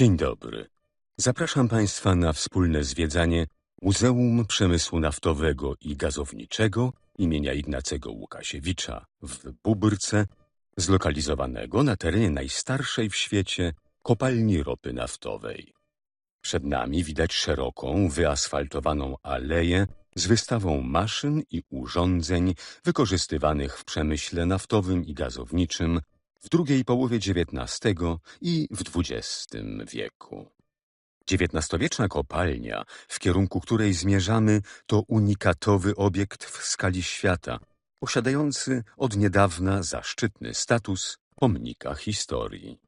Dzień dobry. Zapraszam Państwa na wspólne zwiedzanie Muzeum Przemysłu Naftowego i Gazowniczego imienia Ignacego Łukasiewicza w Bubrce, zlokalizowanego na terenie najstarszej w świecie kopalni ropy naftowej. Przed nami widać szeroką, wyasfaltowaną aleję z wystawą maszyn i urządzeń wykorzystywanych w przemyśle naftowym i gazowniczym w drugiej połowie XIX i w XX wieku. XIX-wieczna kopalnia, w kierunku której zmierzamy, to unikatowy obiekt w skali świata, posiadający od niedawna zaszczytny status pomnika historii.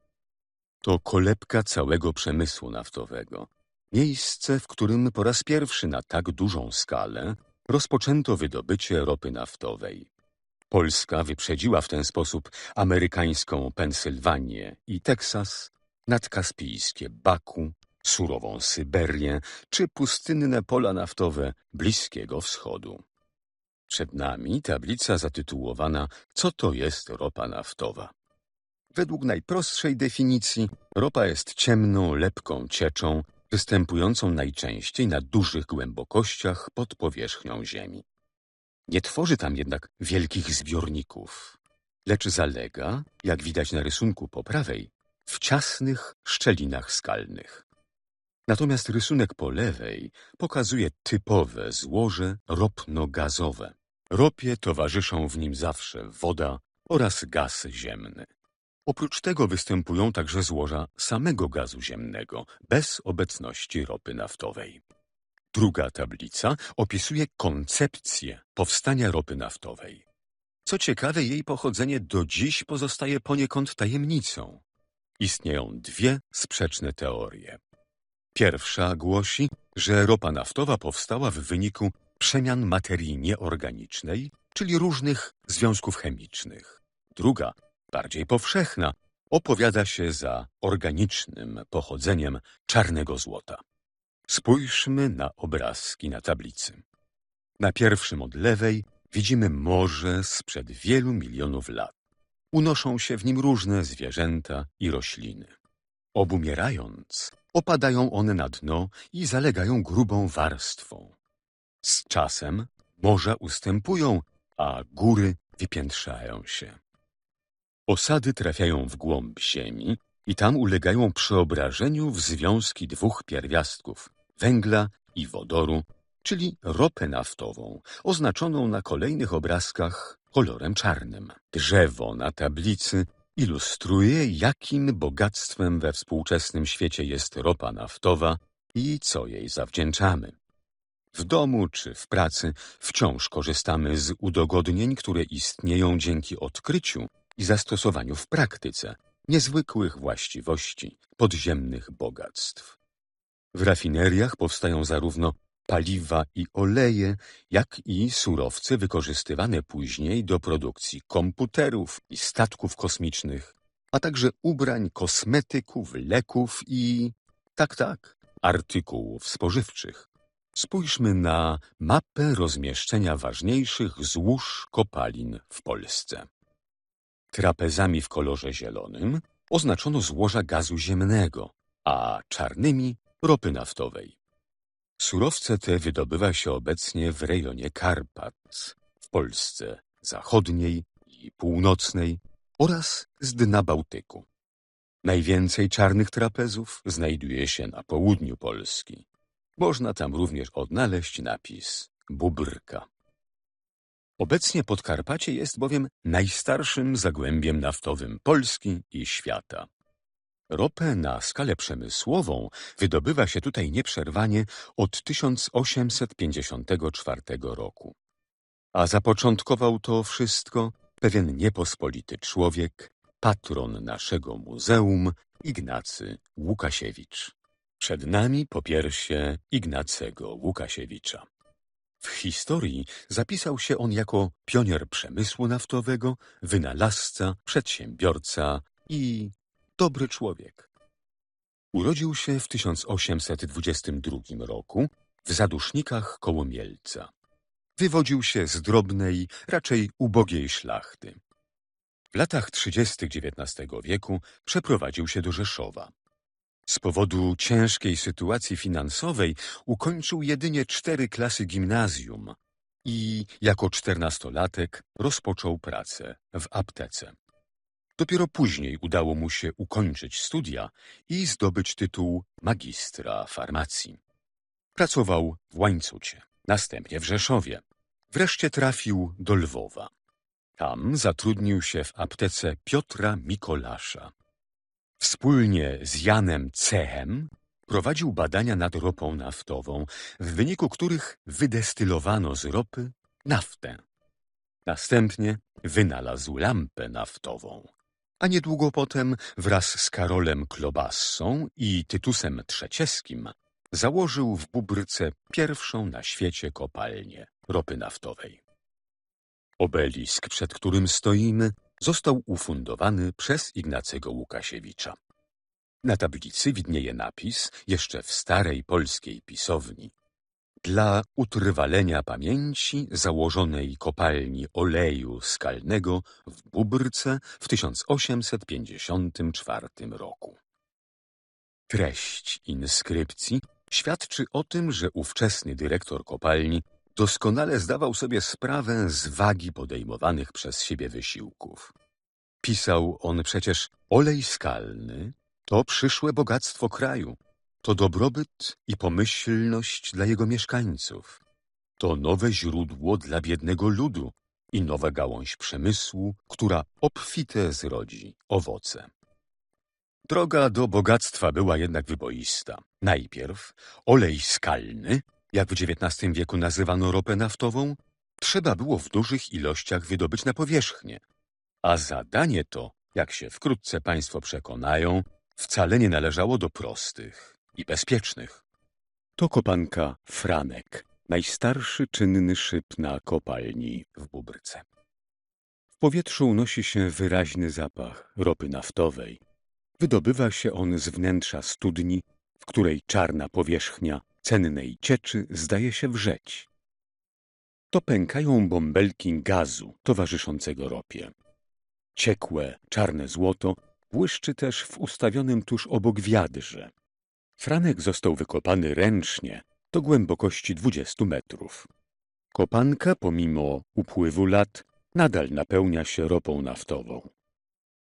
To kolebka całego przemysłu naftowego. Miejsce, w którym po raz pierwszy na tak dużą skalę rozpoczęto wydobycie ropy naftowej. Polska wyprzedziła w ten sposób amerykańską Pensylwanię i Teksas, nadkaspijskie Baku, surową Syberię czy pustynne pola naftowe Bliskiego Wschodu. Przed nami tablica zatytułowana Co to jest ropa naftowa? Według najprostszej definicji ropa jest ciemną, lepką cieczą, występującą najczęściej na dużych głębokościach pod powierzchnią Ziemi. Nie tworzy tam jednak wielkich zbiorników, lecz zalega, jak widać na rysunku po prawej, w ciasnych szczelinach skalnych. Natomiast rysunek po lewej pokazuje typowe złoże ropno-gazowe. Ropie towarzyszą w nim zawsze woda oraz gaz ziemny. Oprócz tego występują także złoża samego gazu ziemnego, bez obecności ropy naftowej. Druga tablica opisuje koncepcję powstania ropy naftowej. Co ciekawe, jej pochodzenie do dziś pozostaje poniekąd tajemnicą. Istnieją dwie sprzeczne teorie. Pierwsza głosi, że ropa naftowa powstała w wyniku przemian materii nieorganicznej, czyli różnych związków chemicznych. Druga, bardziej powszechna, opowiada się za organicznym pochodzeniem czarnego złota. Spójrzmy na obrazki na tablicy. Na pierwszym od lewej widzimy morze sprzed wielu milionów lat. Unoszą się w nim różne zwierzęta i rośliny. Obumierając, opadają one na dno i zalegają grubą warstwą. Z czasem morza ustępują, a góry wypiętrzają się. Osady trafiają w głąb ziemi i tam ulegają przeobrażeniu w związki dwóch pierwiastków węgla i wodoru, czyli ropę naftową, oznaczoną na kolejnych obrazkach kolorem czarnym. Drzewo na tablicy ilustruje, jakim bogactwem we współczesnym świecie jest ropa naftowa i co jej zawdzięczamy. W domu czy w pracy wciąż korzystamy z udogodnień, które istnieją dzięki odkryciu i zastosowaniu w praktyce niezwykłych właściwości podziemnych bogactw. W rafineriach powstają zarówno paliwa i oleje, jak i surowce wykorzystywane później do produkcji komputerów i statków kosmicznych, a także ubrań, kosmetyków, leków i, tak, tak, artykułów spożywczych. Spójrzmy na mapę rozmieszczenia ważniejszych złóż kopalin w Polsce. Trapezami w kolorze zielonym oznaczono złoża gazu ziemnego, a czarnymi ropy naftowej. Surowce te wydobywa się obecnie w rejonie Karpat, w Polsce zachodniej i północnej oraz z dna Bałtyku. Najwięcej czarnych trapezów znajduje się na południu Polski. Można tam również odnaleźć napis Bubrka. Obecnie Podkarpacie jest bowiem najstarszym zagłębiem naftowym Polski i świata. Ropę na skalę przemysłową wydobywa się tutaj nieprzerwanie od 1854 roku. A zapoczątkował to wszystko pewien niepospolity człowiek, patron naszego muzeum, Ignacy Łukasiewicz. Przed nami popiersie Ignacego Łukasiewicza. W historii zapisał się on jako pionier przemysłu naftowego, wynalazca, przedsiębiorca i dobry człowiek. Urodził się w 1822 roku w Zadusznikach koło Mielca. Wywodził się z drobnej, raczej ubogiej szlachty. W latach 30. XIX wieku przeprowadził się do Rzeszowa. Z powodu ciężkiej sytuacji finansowej ukończył jedynie cztery klasy gimnazjum i jako czternastolatek rozpoczął pracę w aptece. Dopiero później udało mu się ukończyć studia i zdobyć tytuł magistra farmacji. Pracował w Łańcucie, następnie w Rzeszowie. Wreszcie trafił do Lwowa. Tam zatrudnił się w aptece Piotra Mikolasza. Wspólnie z Janem Cechem prowadził badania nad ropą naftową, w wyniku których wydestylowano z ropy naftę. Następnie wynalazł lampę naftową, a niedługo potem wraz z Karolem Klobassą i Tytusem Trzecieskim założył w Bubrce pierwszą na świecie kopalnię ropy naftowej. Obelisk, przed którym stoimy, został ufundowany przez Ignacego Łukasiewicza. Na tablicy widnieje napis, jeszcze w starej polskiej pisowni, dla utrwalenia pamięci założonej kopalni oleju skalnego w Bubrce w 1854 roku. Treść inskrypcji świadczy o tym, że ówczesny dyrektor kopalni doskonale zdawał sobie sprawę z wagi podejmowanych przez siebie wysiłków. Pisał on przecież olej skalny to przyszłe bogactwo kraju, to dobrobyt i pomyślność dla jego mieszkańców. To nowe źródło dla biednego ludu i nowa gałąź przemysłu, która obfite zrodzi owoce. Droga do bogactwa była jednak wyboista. Najpierw olej skalny, jak w XIX wieku nazywano ropę naftową, trzeba było w dużych ilościach wydobyć na powierzchnię. A zadanie to, jak się wkrótce Państwo przekonają, wcale nie należało do prostych i bezpiecznych. To kopanka Franek, najstarszy czynny szyb na kopalni w Bubrce. W powietrzu unosi się wyraźny zapach ropy naftowej. Wydobywa się on z wnętrza studni, w której czarna powierzchnia cennej cieczy zdaje się wrzeć. To pękają bąbelki gazu towarzyszącego ropie. Ciekłe, czarne złoto błyszczy też w ustawionym tuż obok wiadrze. Franek został wykopany ręcznie do głębokości 20 metrów. Kopanka, pomimo upływu lat, nadal napełnia się ropą naftową.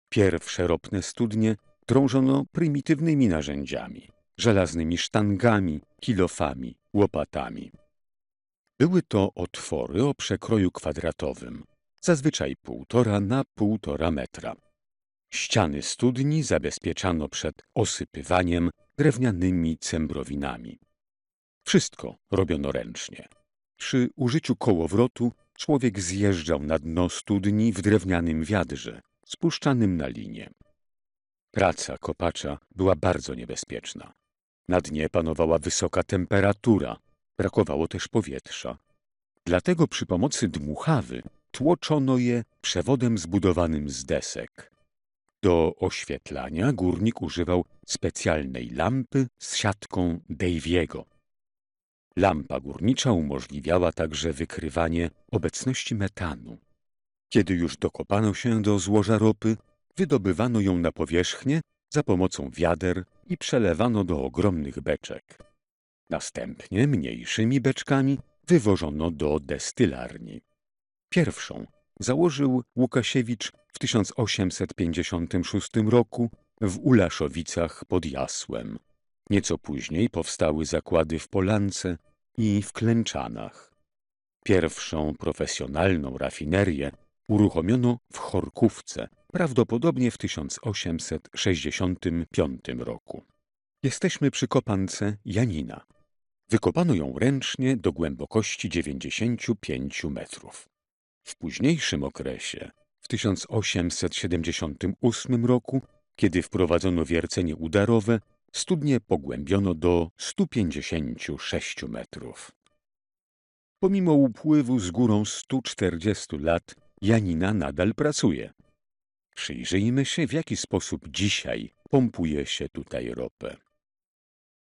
Pierwsze ropne studnie drążono prymitywnymi narzędziami, żelaznymi sztangami, kilofami, łopatami. Były to otwory o przekroju kwadratowym, zazwyczaj półtora na półtora metra. Ściany studni zabezpieczano przed osypywaniem drewnianymi cembrowinami. Wszystko robiono ręcznie. Przy użyciu kołowrotu człowiek zjeżdżał na dno studni w drewnianym wiadrze, spuszczanym na linię. Praca kopacza była bardzo niebezpieczna. Na dnie panowała wysoka temperatura, brakowało też powietrza. Dlatego przy pomocy dmuchawy tłoczono je przewodem zbudowanym z desek. Do oświetlania górnik używał specjalnej lampy z siatką Daviego. Lampa górnicza umożliwiała także wykrywanie obecności metanu. Kiedy już dokopano się do złoża ropy, wydobywano ją na powierzchnię za pomocą wiader i przelewano do ogromnych beczek. Następnie mniejszymi beczkami wywożono do destylarni. Pierwszą założył Łukasiewicz w 1856 roku w Ulaszowicach pod Jasłem. Nieco później powstały zakłady w Polance i w Klęczanach. Pierwszą profesjonalną rafinerię uruchomiono w Chorkówce, prawdopodobnie w 1865 roku. Jesteśmy przy kopance Janina. Wykopano ją ręcznie do głębokości 95 metrów. W późniejszym okresie, w 1878 roku, kiedy wprowadzono wiercenie udarowe, studnie pogłębiono do 156 metrów. Pomimo upływu z górą 140 lat, Janina nadal pracuje. Przyjrzyjmy się, w jaki sposób dzisiaj pompuje się tutaj ropę.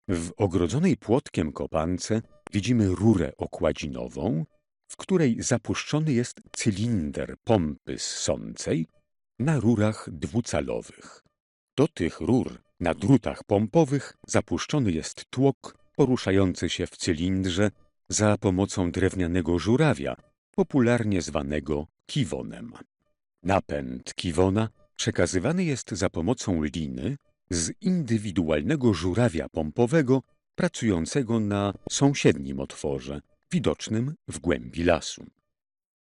W ogrodzonej płotkiem kopance widzimy rurę okładzinową, w której zapuszczony jest cylinder pompy ssącej na rurach dwucalowych. Do tych rur Na drutach pompowych zapuszczony jest tłok poruszający się w cylindrze za pomocą drewnianego żurawia, popularnie zwanego kiwonem. Napęd kiwona przekazywany jest za pomocą liny z indywidualnego żurawia pompowego pracującego na sąsiednim otworze, widocznym w głębi lasu.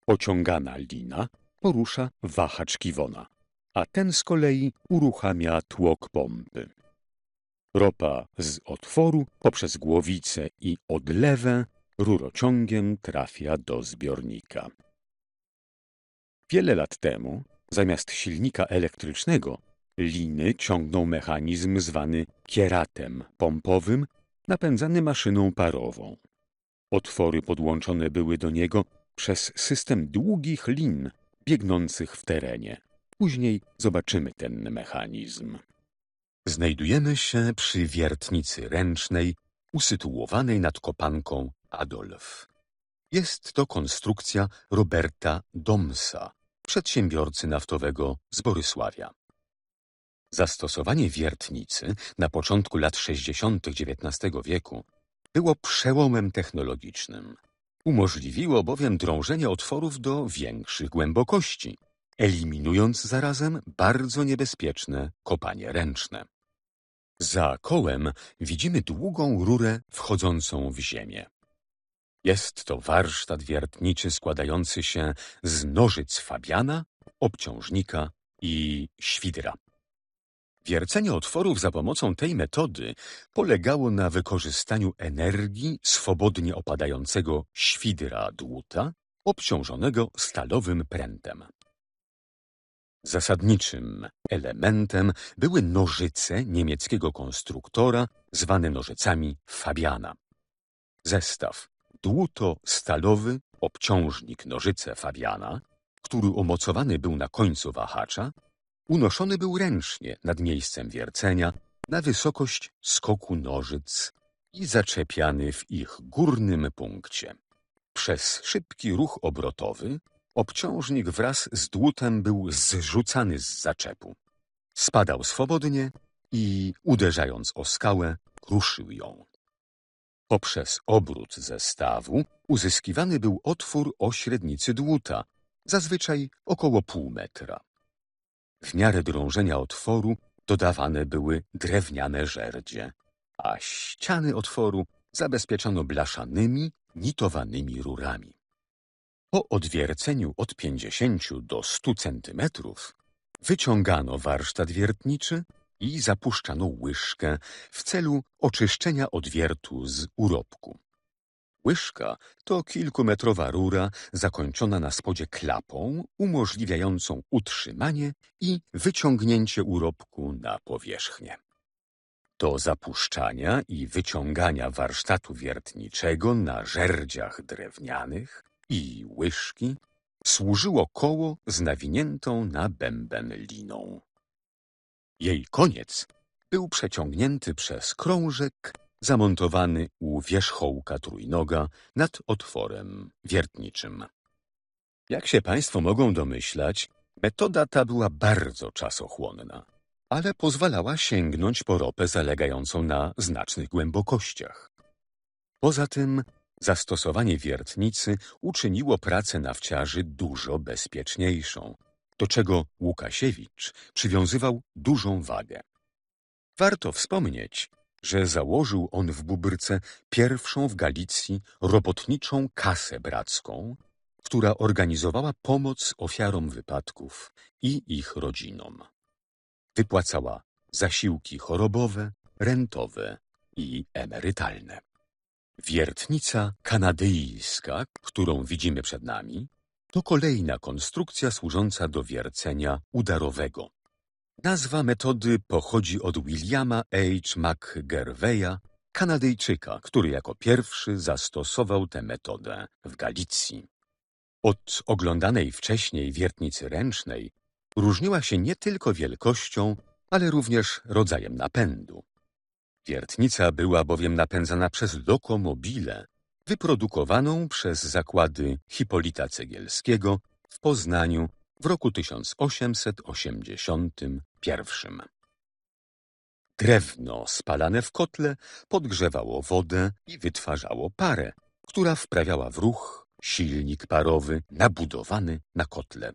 Pociągana lina porusza wahacz kiwona, a ten z kolei uruchamia tłok pompy. Ropa z otworu poprzez głowicę i odlewę rurociągiem trafia do zbiornika. Wiele lat temu, zamiast silnika elektrycznego, liny ciągną mechanizm zwany kieratem pompowym, napędzany maszyną parową. Otwory podłączone były do niego przez system długich lin biegnących w terenie. Później zobaczymy ten mechanizm. Znajdujemy się przy wiertnicy ręcznej usytuowanej nad kopanką Adolf. Jest to konstrukcja Roberta Domsa, przedsiębiorcy naftowego z Borysławia. Zastosowanie wiertnicy na początku lat 60. XIX wieku było przełomem technologicznym. Umożliwiło bowiem drążenie otworów do większych głębokości, eliminując zarazem bardzo niebezpieczne kopanie ręczne. Za kołem widzimy długą rurę wchodzącą w ziemię. Jest to warsztat wiertniczy składający się z nożyc Fabiana, obciążnika i świdra. Wiercenie otworów za pomocą tej metody polegało na wykorzystaniu energii swobodnie opadającego świdra dłuta obciążonego stalowym prętem. Zasadniczym elementem były nożyce niemieckiego konstruktora zwane nożycami Fabiana. Zestaw dłuto-stalowy obciążnik nożyce Fabiana, który umocowany był na końcu wahacza, unoszony był ręcznie nad miejscem wiercenia na wysokość skoku nożyc i zaczepiany w ich górnym punkcie. Przez szybki ruch obrotowy obciążnik wraz z dłutem był zrzucany z zaczepu. Spadał swobodnie i, uderzając o skałę, kruszył ją. Poprzez obrót zestawu uzyskiwany był otwór o średnicy dłuta, zazwyczaj około pół metra. W miarę drążenia otworu dodawane były drewniane żerdzie, a ściany otworu zabezpieczono blaszanymi, nitowanymi rurami. Po odwierceniu od 50 do 100 centymetrów wyciągano warsztat wiertniczy i zapuszczano łyżkę w celu oczyszczenia odwiertu z urobku. Łyżka to kilkumetrowa rura zakończona na spodzie klapą, umożliwiającą utrzymanie i wyciągnięcie urobku na powierzchnię. Do zapuszczania i wyciągania warsztatu wiertniczego na żerdziach drewnianych i łyżki służyło koło z nawiniętą na bęben liną. Jej koniec był przeciągnięty przez krążek zamontowany u wierzchołka trójnoga nad otworem wiertniczym. Jak się Państwo mogą domyślać, metoda ta była bardzo czasochłonna, ale pozwalała sięgnąć po ropę zalegającą na znacznych głębokościach. Poza tym zastosowanie wiertnicy uczyniło pracę nawciarzy dużo bezpieczniejszą, do czego Łukasiewicz przywiązywał dużą wagę. Warto wspomnieć, że założył on w Bubyrce pierwszą w Galicji robotniczą kasę bracką, która organizowała pomoc ofiarom wypadków i ich rodzinom. Wypłacała zasiłki chorobowe, rentowe i emerytalne. Wiertnica kanadyjska, którą widzimy przed nami, to kolejna konstrukcja służąca do wiercenia udarowego. Nazwa metody pochodzi od Williama H. McGerveya, Kanadyjczyka, który jako pierwszy zastosował tę metodę w Galicji. Od oglądanej wcześniej wiertnicy ręcznej różniła się nie tylko wielkością, ale również rodzajem napędu. Wiertnica była bowiem napędzana przez lokomobile, wyprodukowaną przez zakłady Hipolita Cegielskiego w Poznaniu w roku 1881. Drewno spalane w kotle podgrzewało wodę i wytwarzało parę, która wprawiała w ruch silnik parowy nabudowany na kotle.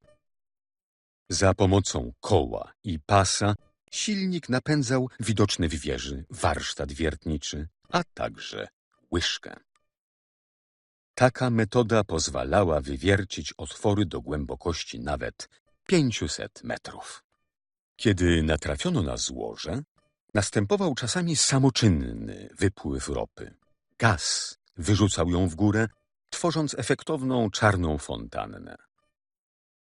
Za pomocą koła i pasa silnik napędzał widoczny w wieży warsztat wiertniczy, a także łyżkę. Taka metoda pozwalała wywiercić otwory do głębokości nawet 500 metrów. Kiedy natrafiono na złoże, następował czasami samoczynny wypływ ropy. Gaz wyrzucał ją w górę, tworząc efektowną czarną fontannę.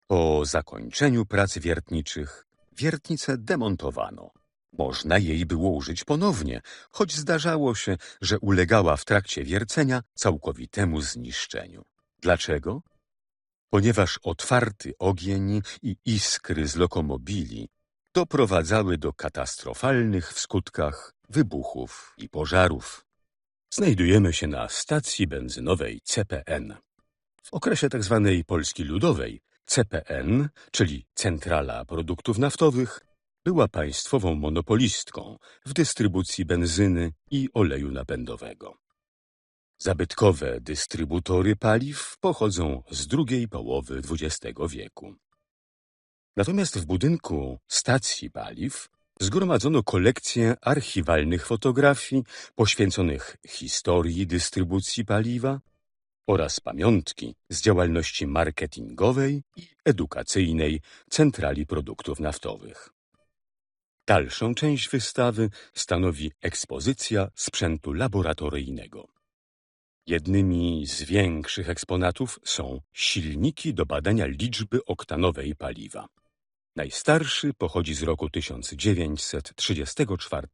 Po zakończeniu prac wiertniczych wiertnicę demontowano. Można jej było użyć ponownie, choć zdarzało się, że ulegała w trakcie wiercenia całkowitemu zniszczeniu. Dlaczego? Ponieważ otwarty ogień i iskry z lokomobili doprowadzały do katastrofalnych w skutkach wybuchów i pożarów. Znajdujemy się na stacji benzynowej CPN. W okresie tzw. Tak Polski Ludowej CPN, czyli Centrala Produktów Naftowych, była państwową monopolistką w dystrybucji benzyny i oleju napędowego. Zabytkowe dystrybutory paliw pochodzą z drugiej połowy XX wieku. Natomiast w budynku stacji paliw zgromadzono kolekcję archiwalnych fotografii poświęconych historii dystrybucji paliwa oraz pamiątki z działalności marketingowej i edukacyjnej Centrali Produktów Naftowych. Dalszą część wystawy stanowi ekspozycja sprzętu laboratoryjnego. Jednymi z większych eksponatów są silniki do badania liczby oktanowej paliwa. Najstarszy pochodzi z roku 1934.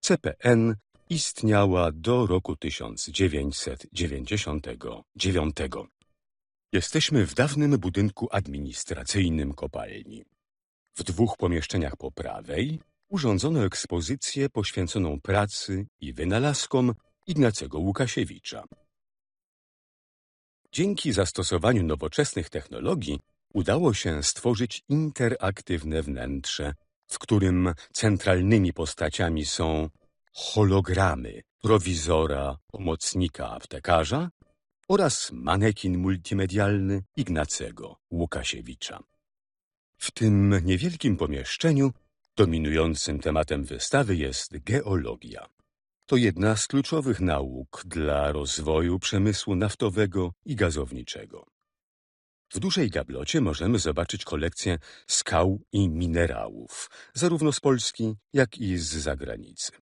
CPN istniała do roku 1999. Jesteśmy w dawnym budynku administracyjnym kopalni. W dwóch pomieszczeniach po prawej urządzono ekspozycję poświęconą pracy i wynalazkom Ignacego Łukasiewicza. Dzięki zastosowaniu nowoczesnych technologii udało się stworzyć interaktywne wnętrze, w którym centralnymi postaciami są hologramy prowizora, pomocnika aptekarza oraz manekin multimedialny Ignacego Łukasiewicza. W tym niewielkim pomieszczeniu dominującym tematem wystawy jest geologia. To jedna z kluczowych nauk dla rozwoju przemysłu naftowego i gazowniczego. W dużej gablocie możemy zobaczyć kolekcję skał i minerałów, zarówno z Polski, jak i z zagranicy.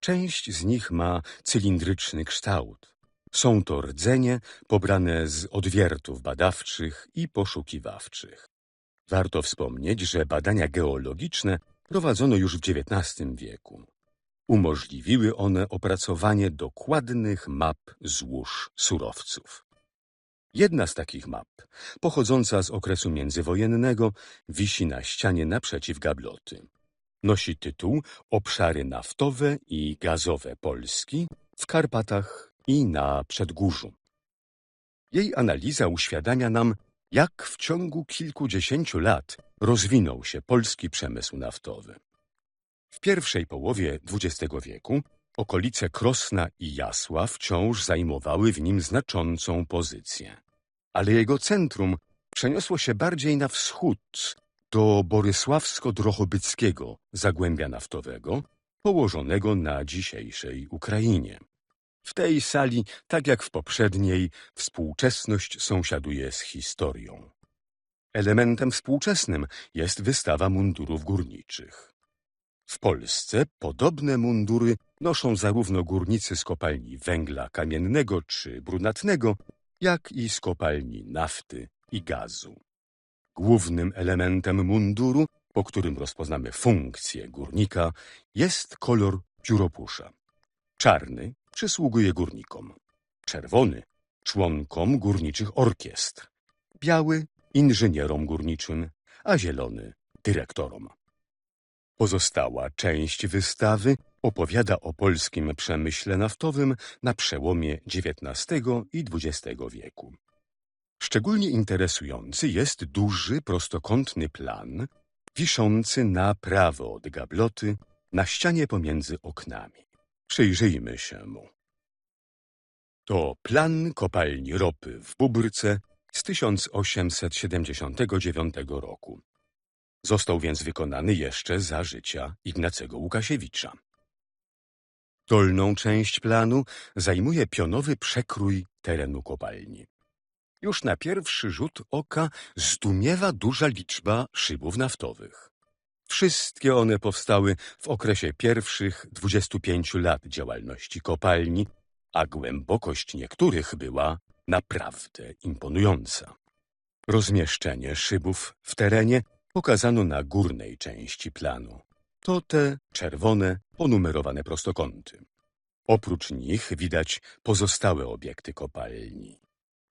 Część z nich ma cylindryczny kształt. Są to rdzenie pobrane z odwiertów badawczych i poszukiwawczych. Warto wspomnieć, że badania geologiczne prowadzono już w XIX wieku. Umożliwiły one opracowanie dokładnych map złóż surowców. Jedna z takich map, pochodząca z okresu międzywojennego, wisi na ścianie naprzeciw gabloty. Nosi tytuł Obszary naftowe i gazowe Polski w Karpatach i na Przedgórzu. Jej analiza uświadamia nam, jak w ciągu kilkudziesięciu lat rozwinął się polski przemysł naftowy. W pierwszej połowie XX wieku okolice Krosna i Jasła wciąż zajmowały w nim znaczącą pozycję. Ale jego centrum przeniosło się bardziej na wschód, do Borysławsko-Drochobyckiego zagłębia naftowego, położonego na dzisiejszej Ukrainie. W tej sali, tak jak w poprzedniej, współczesność sąsiaduje z historią. Elementem współczesnym jest wystawa mundurów górniczych. W Polsce podobne mundury noszą zarówno górnicy z kopalni węgla kamiennego czy brunatnego, jak i z kopalni nafty i gazu. Głównym elementem munduru, po którym rozpoznamy funkcję górnika, jest kolor pióropusza. Czarny przysługuje górnikom, czerwony członkom górniczych orkiestr, biały inżynierom górniczym, a zielony dyrektorom. Pozostała część wystawy opowiada o polskim przemyśle naftowym na przełomie XIX i XX wieku. Szczególnie interesujący jest duży, prostokątny plan, wiszący na prawo od gabloty na ścianie pomiędzy oknami. Przyjrzyjmy się mu. To plan kopalni ropy w Bubrce z 1879 roku. Został więc wykonany jeszcze za życia Ignacego Łukasiewicza. Dolną część planu zajmuje pionowy przekrój terenu kopalni. Już na pierwszy rzut oka zdumiewa duża liczba szybów naftowych. Wszystkie one powstały w okresie pierwszych 25 lat działalności kopalni, a głębokość niektórych była naprawdę imponująca. Rozmieszczenie szybów w terenie pokazano na górnej części planu. To te czerwone, ponumerowane prostokąty. Oprócz nich widać pozostałe obiekty kopalni.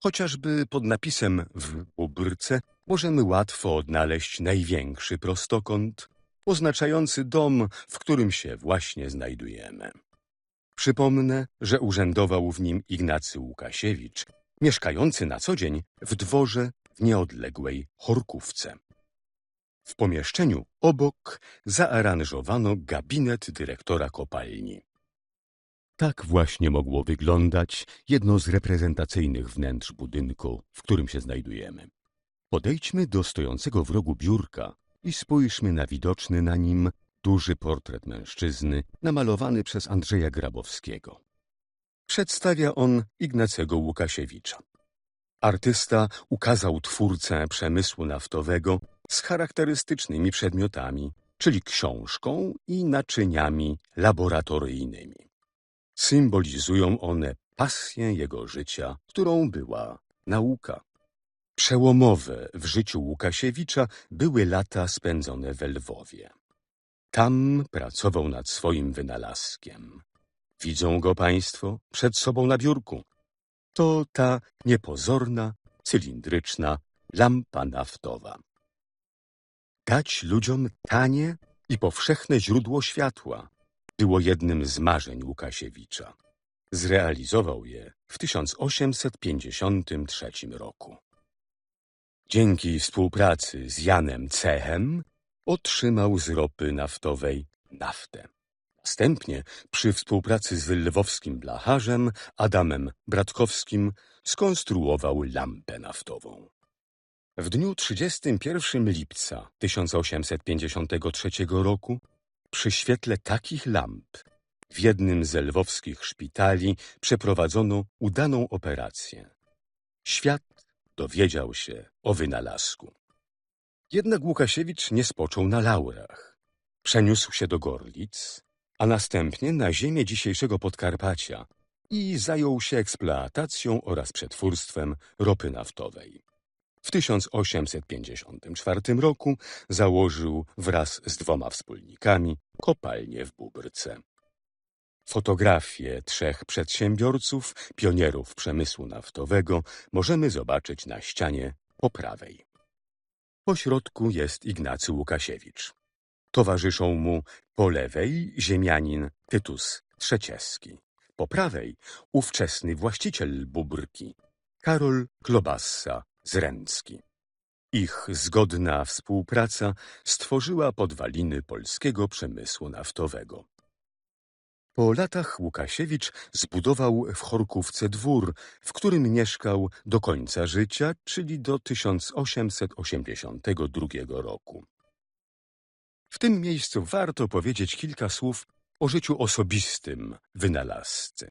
Chociażby pod napisem w Bubrce możemy łatwo odnaleźć największy prostokąt, oznaczający dom, w którym się właśnie znajdujemy. Przypomnę, że urzędował w nim Ignacy Łukasiewicz, mieszkający na co dzień w dworze w nieodległej Chorkówce. W pomieszczeniu obok zaaranżowano gabinet dyrektora kopalni. Tak właśnie mogło wyglądać jedno z reprezentacyjnych wnętrz budynku, w którym się znajdujemy. Podejdźmy do stojącego w rogu biurka i spójrzmy na widoczny na nim duży portret mężczyzny namalowany przez Andrzeja Grabowskiego. Przedstawia on Ignacego Łukasiewicza. Artysta ukazał twórcę przemysłu naftowego z charakterystycznymi przedmiotami, czyli książką i naczyniami laboratoryjnymi. Symbolizują one pasję jego życia, którą była nauka. Przełomowe w życiu Łukasiewicza były lata spędzone we Lwowie. Tam pracował nad swoim wynalazkiem. Widzą go państwo przed sobą na biurku. To ta niepozorna, cylindryczna lampa naftowa. Dać ludziom tanie i powszechne źródło światła było jednym z marzeń Łukasiewicza. Zrealizował je w 1853 roku. Dzięki współpracy z Janem Cechem otrzymał z ropy naftowej naftę. Następnie przy współpracy z lwowskim blacharzem Adamem Bratkowskim skonstruował lampę naftową. W dniu 31 lipca 1853 roku przy świetle takich lamp w jednym z lwowskich szpitali przeprowadzono udaną operację. Świat dowiedział się o wynalazku. Jednak Łukasiewicz nie spoczął na laurach. Przeniósł się do Gorlic, a następnie na ziemię dzisiejszego Podkarpacia i zajął się eksploatacją oraz przetwórstwem ropy naftowej. W 1854 roku założył wraz z dwoma wspólnikami kopalnię w Bubrce. Fotografię trzech przedsiębiorców, pionierów przemysłu naftowego możemy zobaczyć na ścianie po prawej. Po środku jest Ignacy Łukasiewicz. Towarzyszą mu po lewej ziemianin Tytus Trzecieski. Po prawej ówczesny właściciel Bubrki, Karol Klobassa Zręcki. Ich zgodna współpraca stworzyła podwaliny polskiego przemysłu naftowego. Po latach Łukasiewicz zbudował w Chorkówce dwór, w którym mieszkał do końca życia, czyli do 1882 roku. W tym miejscu warto powiedzieć kilka słów o życiu osobistym wynalazcy.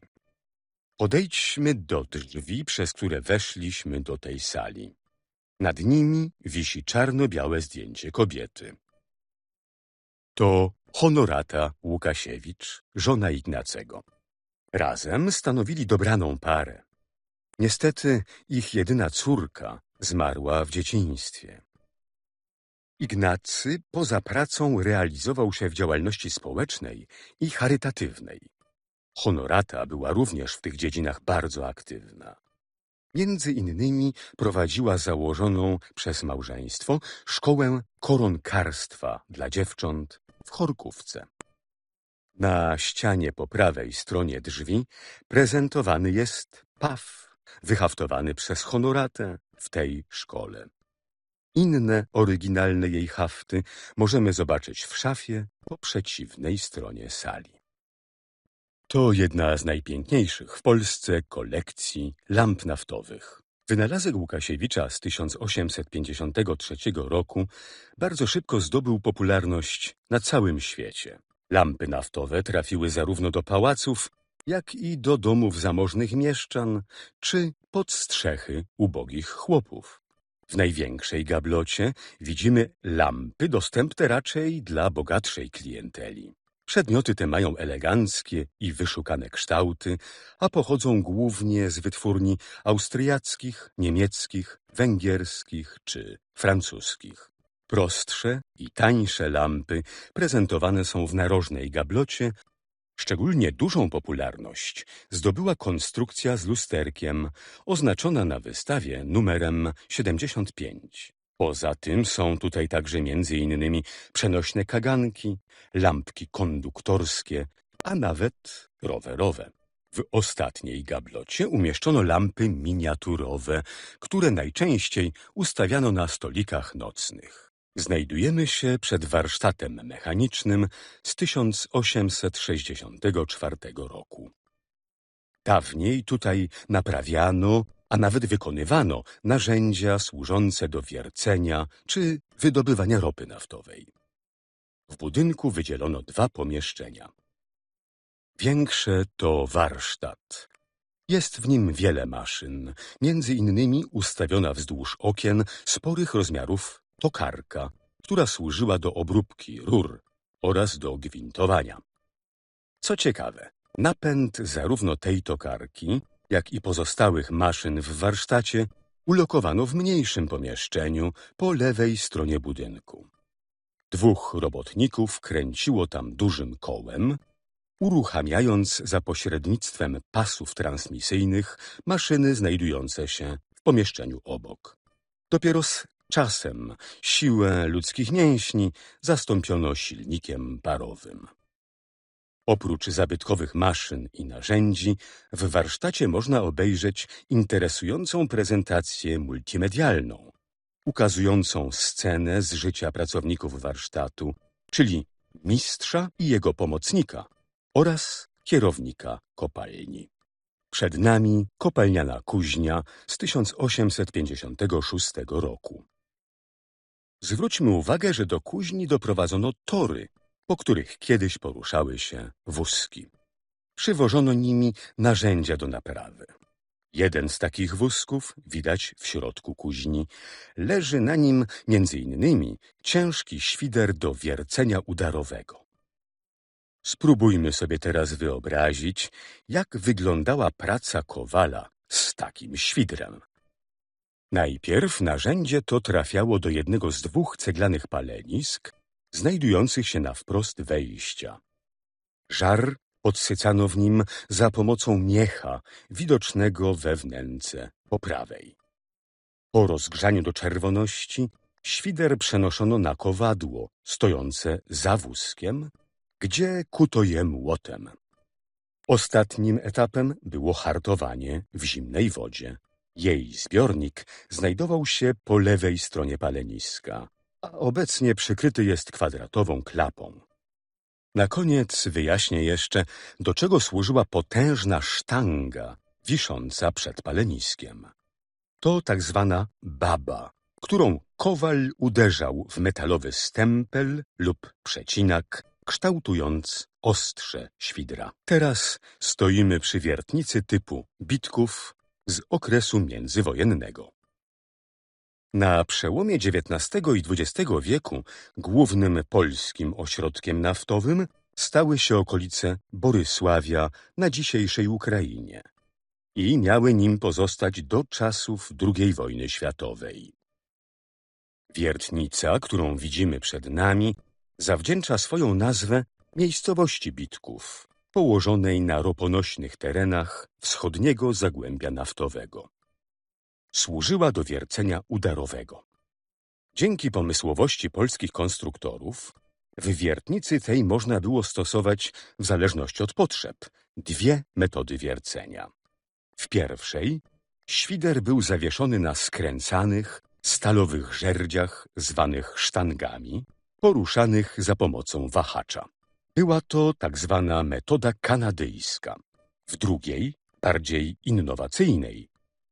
Podejdźmy do drzwi, przez które weszliśmy do tej sali. Nad nimi wisi czarno-białe zdjęcie kobiety. To Honorata Łukasiewicz, żona Ignacego. Razem stanowili dobraną parę. Niestety ich jedyna córka zmarła w dzieciństwie. Ignacy poza pracą realizował się w działalności społecznej i charytatywnej. Honorata była również w tych dziedzinach bardzo aktywna. Między innymi prowadziła założoną przez małżeństwo szkołę koronkarstwa dla dziewcząt w Chorkówce. Na ścianie po prawej stronie drzwi prezentowany jest paw wyhaftowany przez honoratę w tej szkole. Inne oryginalne jej hafty możemy zobaczyć w szafie po przeciwnej stronie sali. To jedna z najpiękniejszych w Polsce kolekcji lamp naftowych. Wynalazek Łukasiewicza z 1853 roku bardzo szybko zdobył popularność na całym świecie. Lampy naftowe trafiły zarówno do pałaców, jak i do domów zamożnych mieszczan, czy pod strzechy ubogich chłopów. W największej gablocie widzimy lampy dostępne raczej dla bogatszej klienteli. Przedmioty te mają eleganckie i wyszukane kształty, a pochodzą głównie z wytwórni austriackich, niemieckich, węgierskich czy francuskich. Prostsze i tańsze lampy prezentowane są w narożnej gablocie. Szczególnie dużą popularność zdobyła konstrukcja z lusterkiem, oznaczona na wystawie numerem 75. Poza tym są tutaj także między innymi przenośne kaganki, lampki konduktorskie, a nawet rowerowe. W ostatniej gablocie umieszczono lampy miniaturowe, które najczęściej ustawiano na stolikach nocnych. Znajdujemy się przed warsztatem mechanicznym z 1864 roku. Dawniej tutaj naprawiano, a nawet wykonywano narzędzia służące do wiercenia czy wydobywania ropy naftowej. W budynku wydzielono dwa pomieszczenia. Większe to warsztat. Jest w nim wiele maszyn, między innymi ustawiona wzdłuż okien sporych rozmiarów tokarka, która służyła do obróbki rur oraz do gwintowania. Co ciekawe, napęd zarówno tej tokarki, jak i pozostałych maszyn w warsztacie ulokowano w mniejszym pomieszczeniu po lewej stronie budynku. Dwóch robotników kręciło tam dużym kołem, uruchamiając za pośrednictwem pasów transmisyjnych maszyny znajdujące się w pomieszczeniu obok. Dopiero z czasem siłę ludzkich mięśni zastąpiono silnikiem parowym. Oprócz zabytkowych maszyn i narzędzi, w warsztacie można obejrzeć interesującą prezentację multimedialną, ukazującą scenę z życia pracowników warsztatu, czyli mistrza i jego pomocnika oraz kierownika kopalni. Przed nami kopalniana kuźnia z 1856 roku. Zwróćmy uwagę, że do kuźni doprowadzono tory, po których kiedyś poruszały się wózki. Przywożono nimi narzędzia do naprawy. Jeden z takich wózków, widać w środku kuźni, leży na nim między innymi ciężki świder do wiercenia udarowego. Spróbujmy sobie teraz wyobrazić, jak wyglądała praca kowala z takim świdrem. Najpierw narzędzie to trafiało do jednego z dwóch ceglanych palenisk, znajdujących się na wprost wejścia. Żar podsycano w nim za pomocą miecha widocznego we wnęce po prawej. Po rozgrzaniu do czerwoności świder przenoszono na kowadło stojące za wózkiem, gdzie kuto je młotem. Ostatnim etapem było hartowanie w zimnej wodzie. Jej zbiornik znajdował się po lewej stronie paleniska obecnie przykryty jest kwadratową klapą. Na koniec wyjaśnię jeszcze, do czego służyła potężna sztanga wisząca przed paleniskiem. To tak zwana baba, którą kowal uderzał w metalowy stempel lub przecinak, kształtując ostrze świdra. Teraz stoimy przy wiertnicy typu bitków z okresu międzywojennego. Na przełomie XIX i XX wieku głównym polskim ośrodkiem naftowym stały się okolice Borysławia na dzisiejszej Ukrainie i miały nim pozostać do czasów II wojny światowej. Wiertnica, którą widzimy przed nami, zawdzięcza swoją nazwę miejscowości Bitków, położonej na roponośnych terenach wschodniego zagłębia naftowego służyła do wiercenia udarowego. Dzięki pomysłowości polskich konstruktorów w wiertnicy tej można było stosować, w zależności od potrzeb, dwie metody wiercenia. W pierwszej świder był zawieszony na skręcanych, stalowych żerdziach zwanych sztangami, poruszanych za pomocą wahacza. Była to tak zwana metoda kanadyjska. W drugiej, bardziej innowacyjnej,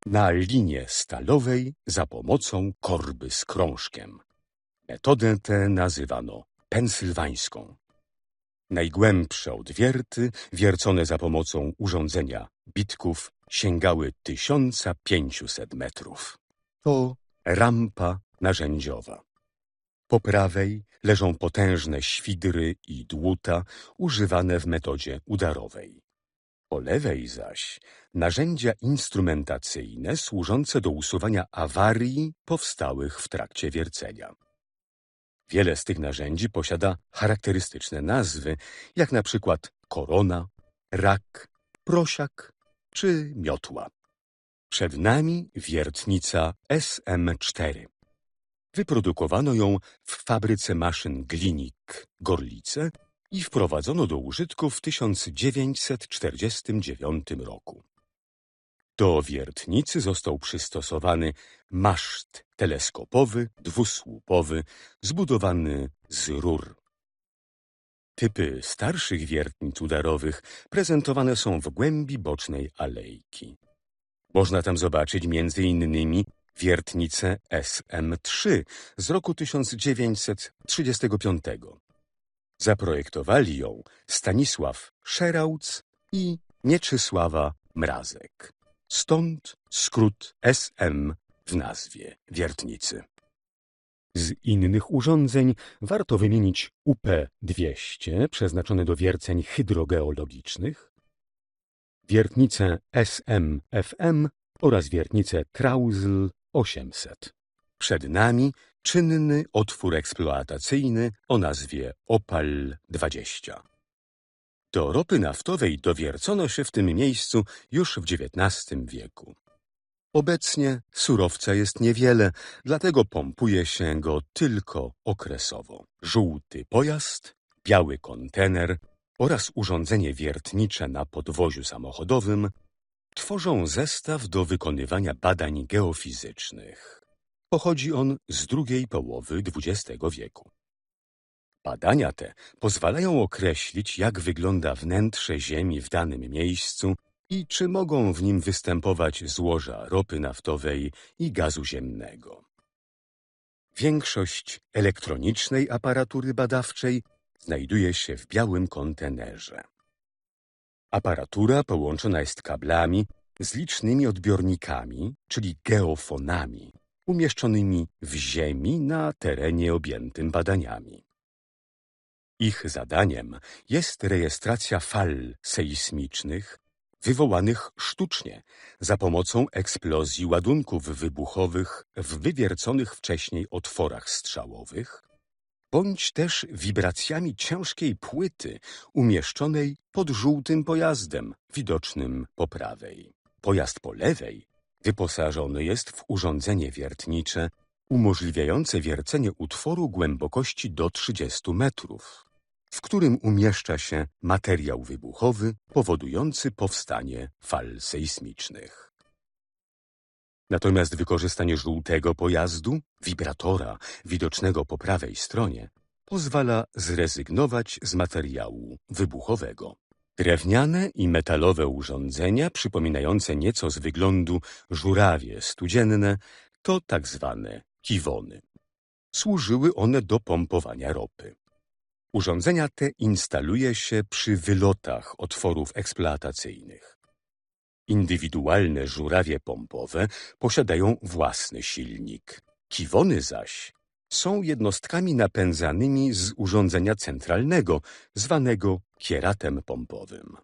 na linie stalowej za pomocą korby z krążkiem. Metodę tę nazywano pensylwańską. Najgłębsze odwierty, wiercone za pomocą urządzenia bitków, sięgały 1500 metrów. To rampa narzędziowa. Po prawej leżą potężne świdry i dłuta używane w metodzie udarowej. Po lewej zaś narzędzia instrumentacyjne służące do usuwania awarii powstałych w trakcie wiercenia. Wiele z tych narzędzi posiada charakterystyczne nazwy, jak na przykład korona, rak, prosiak czy miotła. Przed nami wiertnica SM4. Wyprodukowano ją w fabryce maszyn Glinik Gorlice i wprowadzono do użytku w 1949 roku. Do wiertnicy został przystosowany maszt teleskopowy, dwusłupowy, zbudowany z rur. Typy starszych wiertnic udarowych prezentowane są w głębi bocznej alejki. Można tam zobaczyć innymi wiertnicę SM3 z roku 1935. Zaprojektowali ją Stanisław Szerauc i Mieczysława Mrazek. Stąd skrót SM w nazwie wiertnicy. Z innych urządzeń warto wymienić UP200 przeznaczone do wierceń hydrogeologicznych, wiertnicę SM-FM oraz wiertnicę Krausl 800. Przed nami czynny otwór eksploatacyjny o nazwie Opal 20. Do ropy naftowej dowiercono się w tym miejscu już w XIX wieku. Obecnie surowca jest niewiele, dlatego pompuje się go tylko okresowo. Żółty pojazd, biały kontener oraz urządzenie wiertnicze na podwoziu samochodowym tworzą zestaw do wykonywania badań geofizycznych. Pochodzi on z drugiej połowy XX wieku. Badania te pozwalają określić, jak wygląda wnętrze Ziemi w danym miejscu i czy mogą w nim występować złoża ropy naftowej i gazu ziemnego. Większość elektronicznej aparatury badawczej znajduje się w białym kontenerze. Aparatura połączona jest kablami z licznymi odbiornikami, czyli geofonami, umieszczonymi w ziemi na terenie objętym badaniami. Ich zadaniem jest rejestracja fal sejsmicznych wywołanych sztucznie za pomocą eksplozji ładunków wybuchowych w wywierconych wcześniej otworach strzałowych, bądź też wibracjami ciężkiej płyty umieszczonej pod żółtym pojazdem widocznym po prawej. Pojazd po lewej wyposażony jest w urządzenie wiertnicze umożliwiające wiercenie utworu głębokości do 30 metrów w którym umieszcza się materiał wybuchowy powodujący powstanie fal sejsmicznych. Natomiast wykorzystanie żółtego pojazdu, wibratora, widocznego po prawej stronie, pozwala zrezygnować z materiału wybuchowego. Drewniane i metalowe urządzenia przypominające nieco z wyglądu żurawie studzienne to tak zwane kiwony. Służyły one do pompowania ropy. Urządzenia te instaluje się przy wylotach otworów eksploatacyjnych. Indywidualne żurawie pompowe posiadają własny silnik. Kiwony zaś są jednostkami napędzanymi z urządzenia centralnego, zwanego kieratem pompowym.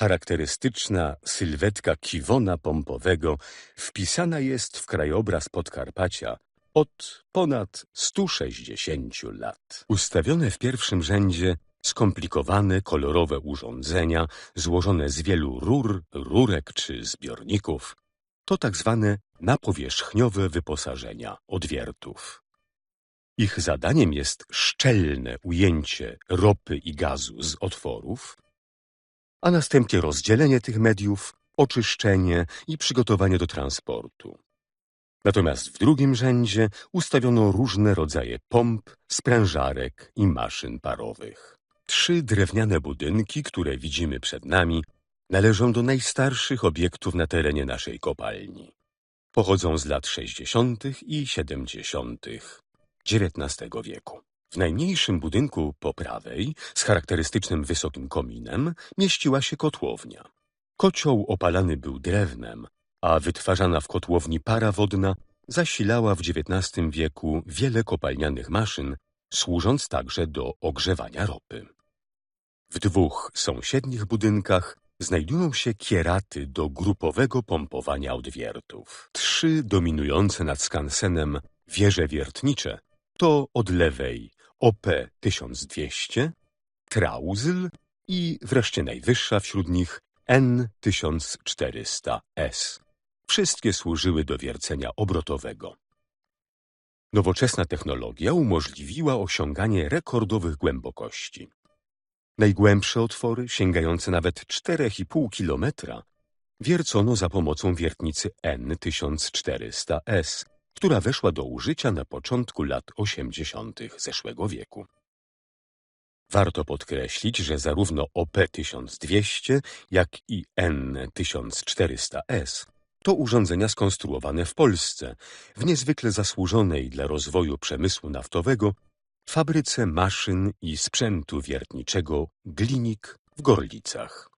Charakterystyczna sylwetka kiwona pompowego wpisana jest w krajobraz Podkarpacia od ponad 160 lat. Ustawione w pierwszym rzędzie skomplikowane, kolorowe urządzenia złożone z wielu rur, rurek czy zbiorników to tak zwane napowierzchniowe wyposażenia odwiertów. Ich zadaniem jest szczelne ujęcie ropy i gazu z otworów, a następnie rozdzielenie tych mediów, oczyszczenie i przygotowanie do transportu. Natomiast w drugim rzędzie ustawiono różne rodzaje pomp, sprężarek i maszyn parowych. Trzy drewniane budynki, które widzimy przed nami, należą do najstarszych obiektów na terenie naszej kopalni. Pochodzą z lat 60. i 70. XIX wieku. W najmniejszym budynku po prawej, z charakterystycznym wysokim kominem, mieściła się kotłownia. Kocioł opalany był drewnem, a wytwarzana w kotłowni para wodna zasilała w XIX wieku wiele kopalnianych maszyn, służąc także do ogrzewania ropy. W dwóch sąsiednich budynkach znajdują się kieraty do grupowego pompowania odwiertów. Trzy dominujące nad skansenem wieże wiertnicze to od lewej OP 1200, Trauzl i wreszcie najwyższa wśród nich N1400S. Wszystkie służyły do wiercenia obrotowego. Nowoczesna technologia umożliwiła osiąganie rekordowych głębokości. Najgłębsze otwory, sięgające nawet 4,5 kilometra, wiercono za pomocą wiertnicy N1400S, która weszła do użycia na początku lat 80. zeszłego wieku. Warto podkreślić, że zarówno OP1200, jak i N1400S to urządzenia skonstruowane w Polsce, w niezwykle zasłużonej dla rozwoju przemysłu naftowego fabryce maszyn i sprzętu wiertniczego Glinik w Gorlicach.